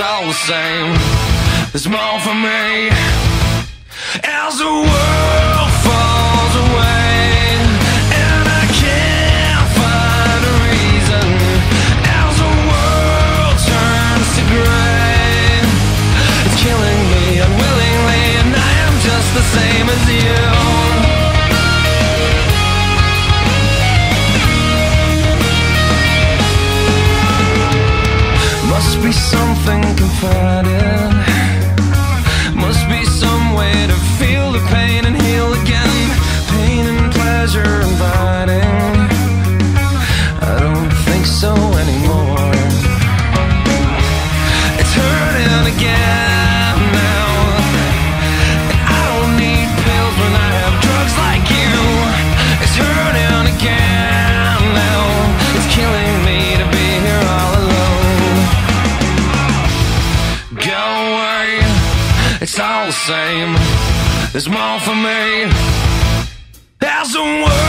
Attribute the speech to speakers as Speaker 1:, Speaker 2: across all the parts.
Speaker 1: all the same. There's more for me as the world falls away. Killing me unwillingly, and I am just the same as you. all the same. There's more for me. There's a world.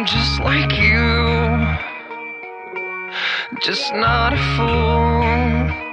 Speaker 1: I'm just like you, just not a fool.